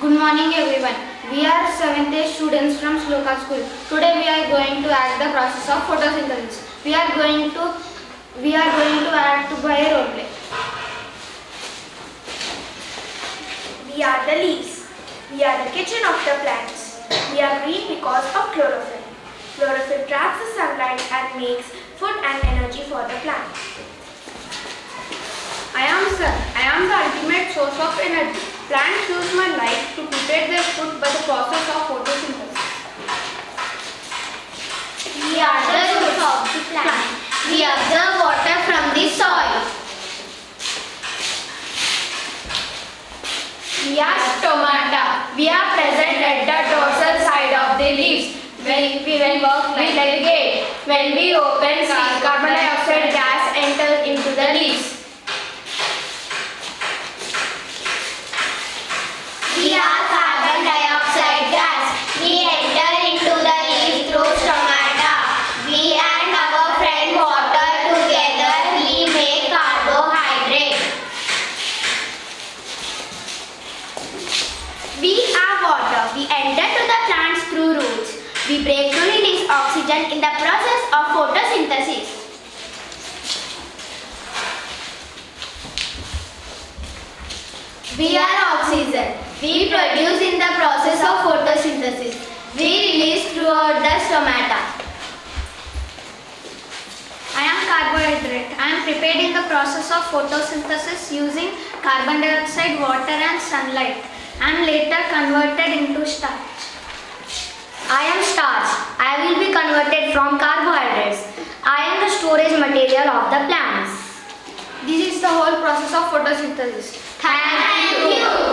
Good morning everyone. We are 7th day students from Shloka school. Today we are going to act the process of photosynthesis. We are going to we are going to act by a role play. We are the leaves. We are the kitchen of the plants. We are green because of chlorophyll. Chlorophyll traps the sunlight and makes food and energy for the plant. I am sun. I am the ultimate source of energy. Plants use my light to prepare their food by the process of photosynthesis. We are the roots of the plant. We observe water from the soil. We are stomata. We are present at the dorsal side of the leaves. When we when work we delegate. When we open, see carbon dioxide gas enters into the leaves. We are carbon dioxide gas. We enter into the leaf through stomata. We and our friend water together we make carbohydrate. We are water. We enter to the plants through roots. We break to release oxygen in the process of photosynthesis. We are oxygen. We produce in the process of photosynthesis. We release throughout the stomata. I am carbohydrate. I am prepared in the process of photosynthesis using carbon dioxide, water and sunlight. Am later converted into starch. I am starch. I will be converted from carbohydrates. I am the storage material of the plants. This is the whole process of photosynthesis. Thank you.